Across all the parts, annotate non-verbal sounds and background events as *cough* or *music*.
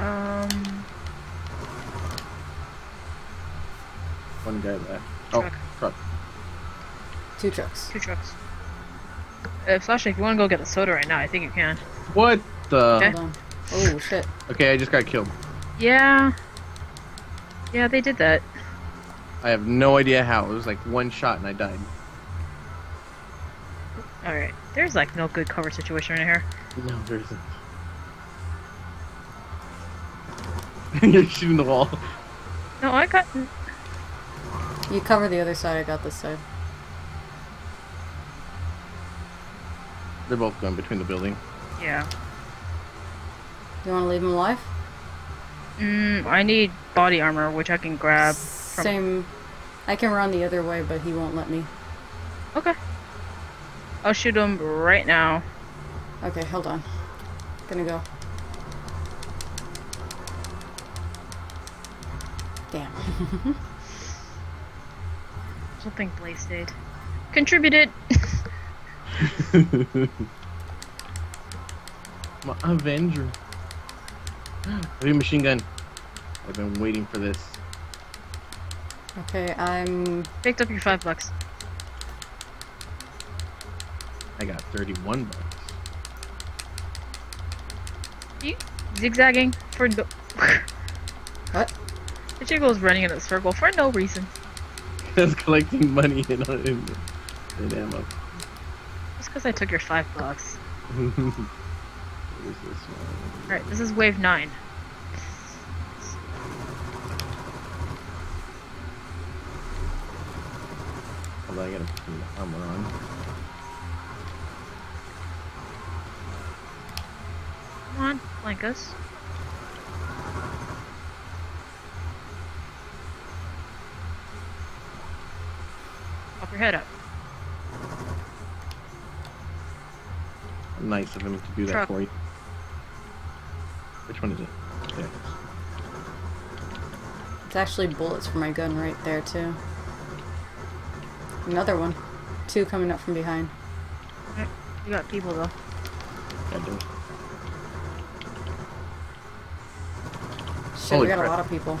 Um, One guy left. Oh, Truck. truck. Two trucks. two trucks. If Sasha, if you want to go get a soda right now, I think you can. What the? Okay. Oh shit. Okay, I just got killed. Yeah. Yeah, they did that. I have no idea how. It was like one shot and I died. Alright. There's like no good cover situation right here. No, there isn't. *laughs* You're shooting the wall. No, I got. You cover the other side. I got this side. They're both going between the building. Yeah. You want to leave him alive? Mm, I need body armor, which I can grab. From... Same. I can run the other way, but he won't let me. Okay. I'll shoot him right now. Okay, hold on. Gonna go. Damn. Something Blaze did. Contributed. *laughs* My Avenger. *gasps* Heavy machine gun. I've been waiting for this. okay, I'm. Picked up your five bucks. I got 31 bucks. You zigzagging for no. *laughs* The chick was running in a circle for no reason. *laughs* That's collecting money in, uh, in, in ammo. Just because I took your five bucks. *laughs* this? Alright, this is wave nine. Hold on, I gotta put armor on. Come on, flank us. Pop your head up. Nice of him to do that for you. Which one is it? There. It's actually bullets for my gun right there, too. Another one. Two coming up from behind. You got people though. I do. Shit, Holy we got crap. a lot of people.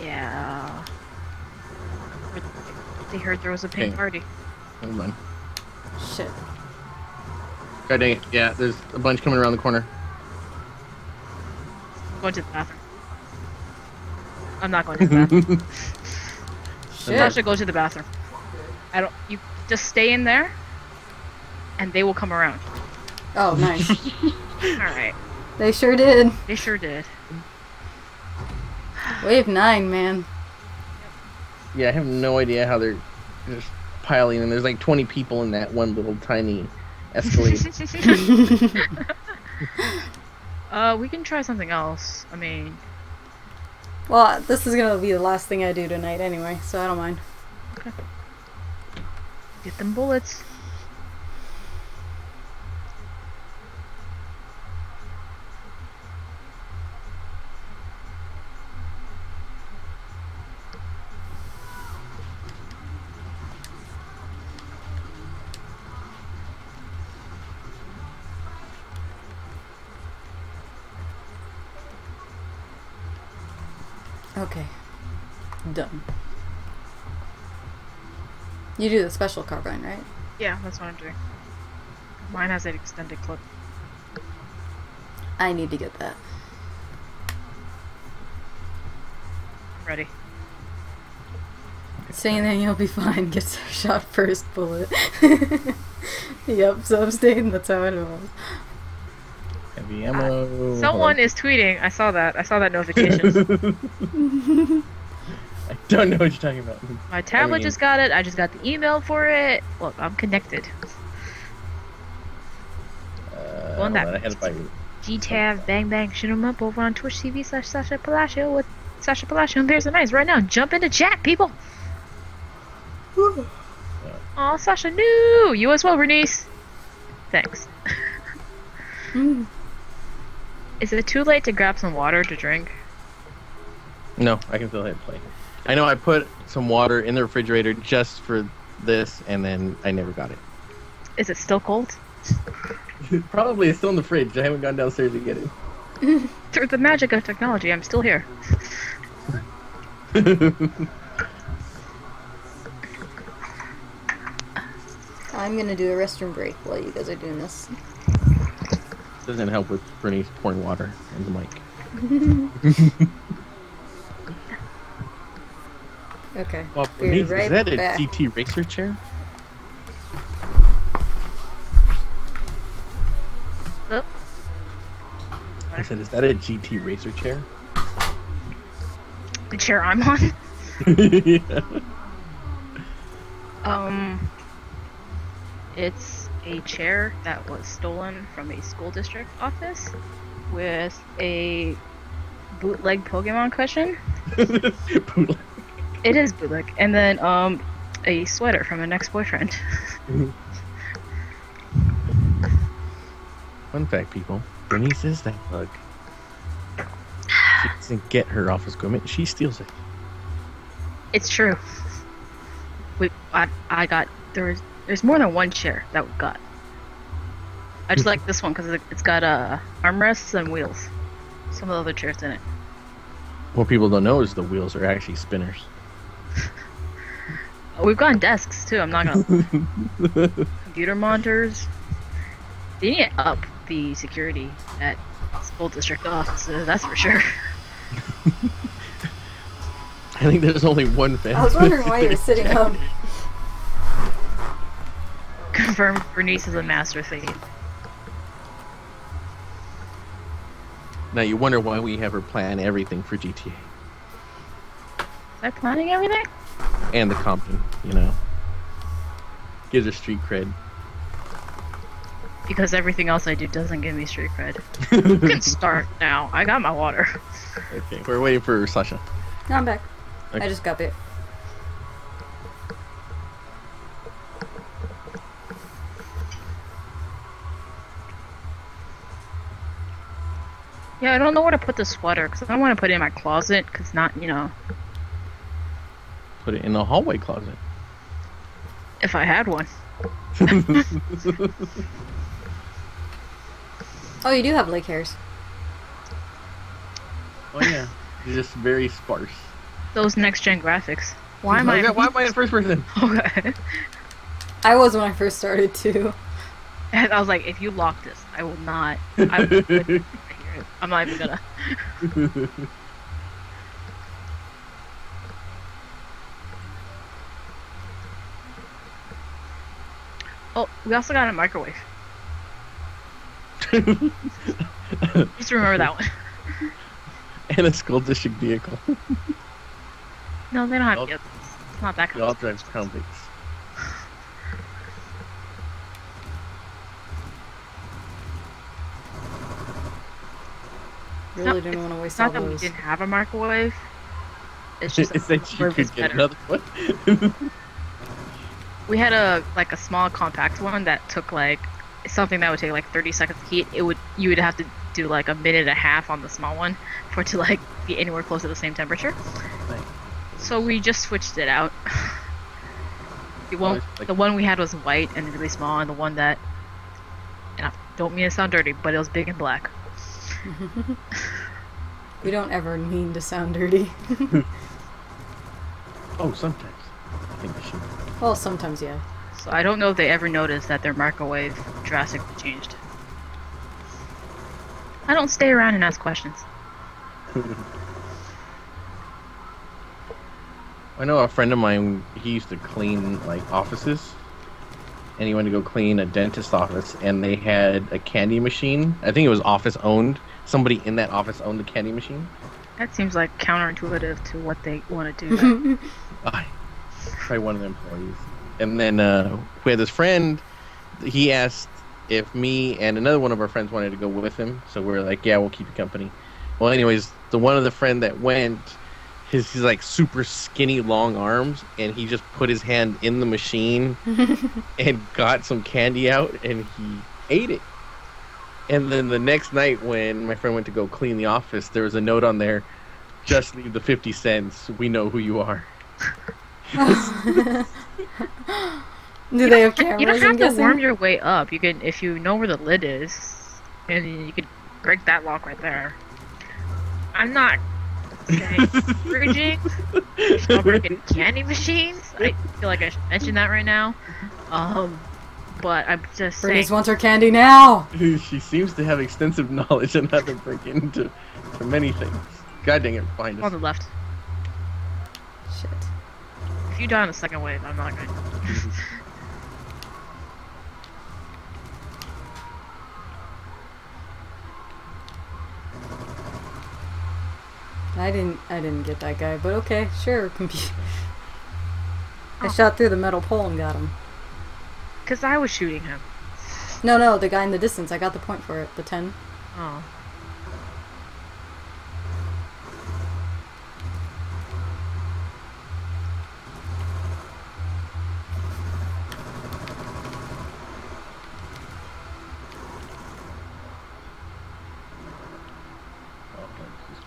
Yeah. They heard there was a pink Okay. party. Hold on. Shit. God dang it. Yeah, there's a bunch coming around the corner. Going to the bathroom. I'm not going to the bathroom. *laughs* Shit. Sasha, go to the bathroom. I don't. You just stay in there, and they will come around. Oh, nice. *laughs* All right. they sure did. They sure did. Wave 9, man. Yeah, I have no idea how they're just piling, and there's like 20 people in that one little tiny escalator. *laughs* *laughs* uh, we can try something else. I mean, Well, this is gonna be the last thing I do tonight anyway, so I don't mind. Okay. Get them bullets. Okay. Done. You do the special carbine, right? Yeah, that's what I'm doing. Mine has an extended clip. I need to get that. Ready. Saying that you'll be fine gets *laughs* shot first bullet. *laughs* yep, so I'm staying, that's how it was. Heavy ammo. Someone is tweeting. I saw that. I saw that notification. *laughs* I don't know what you're talking about. My tablet Everything. just got it. I just got the email for it. Look, I'm connected. Uh, One that- hold on, I had to GTAV, bang bang, shoot 'em up over on Twitch TV slash Sasha Palacio with Sasha Palacio and Bears and Nice right now. Jump into chat, people. Aw, Sasha, no! You as well, Bernice. Thanks. Mm. *laughs* Is it too late to grab some water to drink? No, I can still hit play. I know I put some water in the refrigerator just for this, and then I never got it. Is it still cold? *laughs* Probably it's still in the fridge. I haven't gone downstairs to get it. *laughs* Through the magic of technology, I'm still here. *laughs* I'm gonna do a restroom break while you guys are doing this. Doesn't help with Bernice pouring water in the mic. *laughs* Okay. Well, Be Bernice, right is that a back. GT racer chair? Oh, I said, is that a GT racer chair? the chair I'm on. yeah. *laughs* Um, it's a chair that was stolen from a school district office with a bootleg Pokemon cushion. *laughs* It is bootleg, and then um, a sweater from an ex-boyfriend. *laughs* Fun fact, people. Bernice is that bug. She doesn't get her office equipment, she steals it. It's true. We, I, I got there was there's more than one chair that we got. I just like this one because it's got uh, armrests and wheels. Some of the other chairs in it. What people don't know is the wheels are actually spinners. *laughs* We've gotten desks too. I'm not gonna *laughs* computer monitors. They need to up the security at school district offices. That's for sure. *laughs* I think there's only one fan. I was wondering why you were sitting up. Confirmed. Bernice is a master thief. Now you wonder why we have her plan everything for GTA Am I planning everything? and the Compton. You know, gives her street cred. Because everything else I do doesn't give me street cred. *laughs* You can start now. I got my water. Okay, we're waiting for Sasha. No, I'm back. Okay. I just got bit. I don't know where to put the sweater because I don't want to put it in my closet because not, you know, Put it in the hallway closet. if I had one. *laughs* Oh, you do have leg hairs. Oh yeah, They're just very sparse. Those next gen graphics. Why am Oh, I? yeah, why am I in *laughs* first person? Okay. *laughs* I was when I first started too. And I was like, if you lock this, I will not. I will, I hear it. I'm not even gonna. *laughs* Oh, we also got a microwave. *laughs* Just remember that one. *laughs* and a school district vehicle. No, they don't have Y'all- vehicles. It's not that They all kind of drive Crown Vics. Really not- didn't want to waste It's all not that we didn't have a microwave. It's just It's that you could get another one. *laughs* We had a like a small compact one that took like something that would take like 30 seconds to heat. It would you would have to do like a minute and a half on the small one for it to like be anywhere close to the same temperature. Nice. So we just switched it out. *laughs* The one, it's like- the one we had was white and really small, and the one that, and I don't mean to sound dirty, but it was big and black. *laughs* We don't ever mean to sound dirty. *laughs* oh, sometimes. I think we should. well, sometimes, yeah. So I don't know if they ever noticed that their microwave drastically changed. I don't stay around and ask questions. *laughs* I know a friend of mine. He used to clean like offices, and he went to go clean a dentist office, and they had a candy machine. I think it was office owned. Somebody in that office owned the candy machine. That seems like counterintuitive to what they want to do. *laughs* I probably one of the employees. And then uh, we had this friend. He asked if me and another one of our friends wanted to go with him. So we are like, yeah, we'll keep you company. Well, anyways, the one of the friend that went, his he's like super skinny, long arms, and he just put his hand in the machine *laughs* and got some candy out, and he ate it. And then the next night, when my friend went to go clean the office, there was a note on there: "Just leave the fifty cents. We know who you are." *laughs* Do they have cameras? you don't have to guessing? warm your way up. You can, if you know where the lid is, and you could break that lock right there. I'm not encouraging stop breaking candy machines. I feel like I should mention that right now. Um, but I'm just saying. Bernice wants her candy now. *laughs* she seems to have extensive *laughs* knowledge on how to break into to many things. God dang it, behind On the left. Shit. If you die on the second wave, I'm not gonna. *laughs* I didn't. I didn't get that guy, but okay, sure. Compute. Oh. I shot through the metal pole and got him. Because I was shooting him. No, no, the guy in the distance. I got the point for it. The ten. Oh.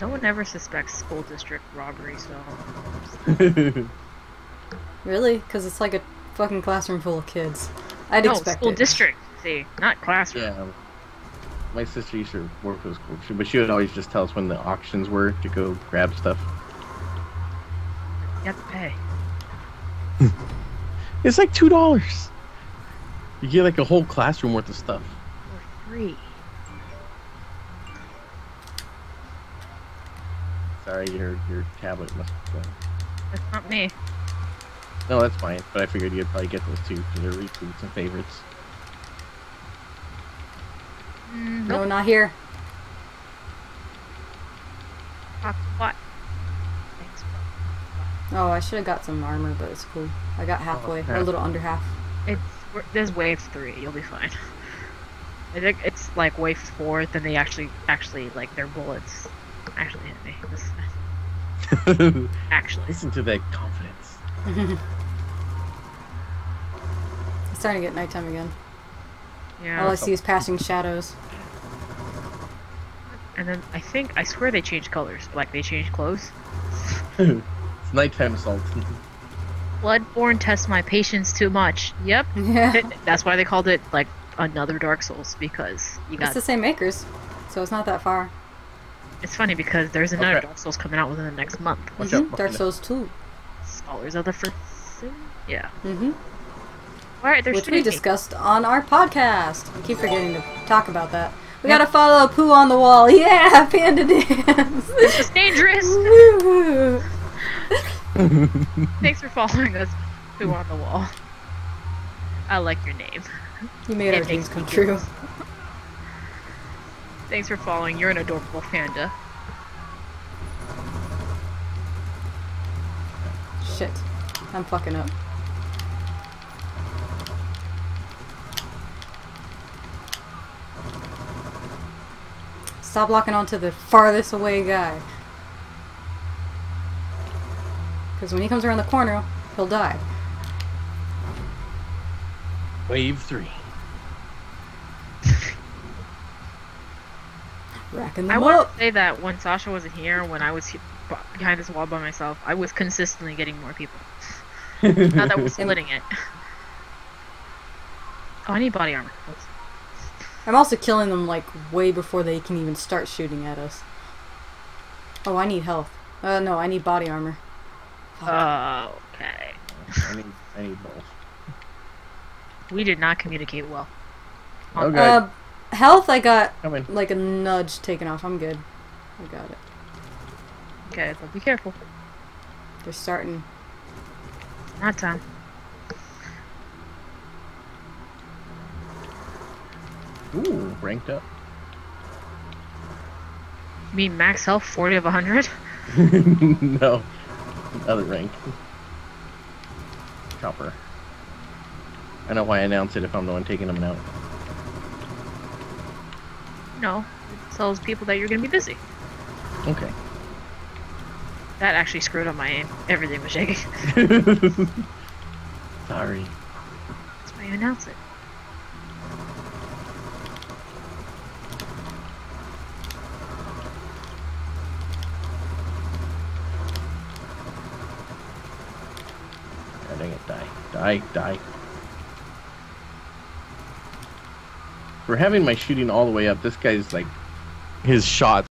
No one ever suspects school district robbery, so. *laughs* Really? Because it's like a fucking classroom full of kids. I'd no, expect school it. district. See, not classroom. yeah. My sister used to work for the school, she- but she would always just tell us when the auctions were to go grab stuff. You have to pay. *laughs* It's like two dollars. You get like a whole classroom worth of stuff. For free. Sorry, your your tablet must. Uh, That's not me. No, that's fine. But I figured you'd probably get those too because they're retweets and favorites. Mm, No, nope. not here. Talk what? Thanks. Oh, I should have got some armor, but it's cool. I got halfway, or a little under half. It's we're- there's wave three. You'll be fine. *laughs* I think it's like wave four. Then they actually actually like their bullets actually hit me. *laughs* *laughs* Actually, Listen to that confidence. It's starting to get nighttime again. yeah. All I see is passing shadows. And then I think I swear they changed colors. Like they changed clothes. it's nighttime assault. Bloodborne tests my patience too much. Yep. *laughs* Yeah. That's why they called it like another Dark Souls because you It's got. the same makers, so it's not that far. It's funny because there's another Okay. Dark Souls coming out within the next month. Watch Mhm, Dark Souls 2. Scholars of the first. Yeah. hmm Which we discussed on our podcast. I keep forgetting to talk about that. We gotta follow Pooh on the wall. *laughs* Yeah, panda dance. This is dangerous. *laughs* *laughs* Thanks for following us. Who on the wall? I like your name. you made our dreams come true. Thanks for following. You're an adorable panda. Shit. I'm fucking up. Stop locking onto the farthest away guy. Because when he comes around the corner, he'll die. Wave three. Racking I them want up. to say that when Sasha wasn't here, when I was he- behind this wall by myself, I was consistently getting more people. *laughs* Now that we're splitting it. Oh, I need body armor. Oops. I'm also killing them like way before they can even start shooting at us. Oh, I need health. Uh, no, I need body armor. Oh, okay. I need, I need both. We did not communicate well. Okay. Uh, health, I got Come in. like a nudge taken off. I'm good. I got it. Okay, but be careful. They're starting. Not time. Ooh, ranked up. You mean max health 40 of 100? *laughs* *laughs* no. Other rank. Chopper. I know why I announce it if I'm the one taking them out. No. It tells people that you're going to be busy. Okay. That actually screwed up my aim. Everything was shaking. *laughs* Sorry. That's why you announce it. God dang it, die. Die, die. For having my shooting all the way up, this guy's like his shots